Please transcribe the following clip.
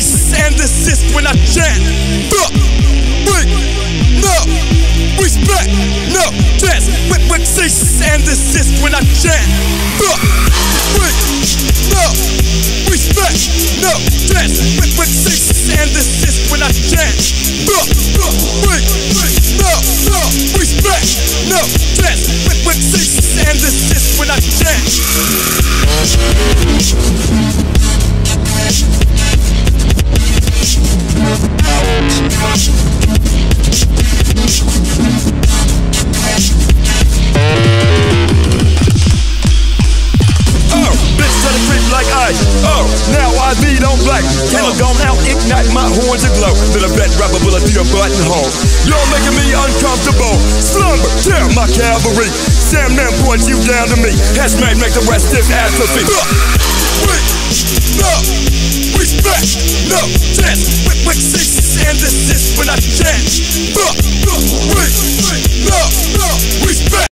desist when I chant. Fuck, wait, no, respect, no, chance. Quick, quick, cease and desist when I chant. Fuck, wait, no, respect, no, chance. Quick, quick, cease and desist when I chant. Fuck, fuck, wait, no, no, respect, no, chance. Quick, quick, cease and desist when I chant. Creep. Oh, now I beat on black. Killer gone out, ignite my horns aglow. Little vet rapper will a dear buttonhole. You're making me uncomfortable. Slumber, tear my cavalry. Sam man points you down to me. Hazmat make the rest stiff atrophy. No, respect, no, chance. Quick, quick, cease and desist when I. Fuck, fuck, wait,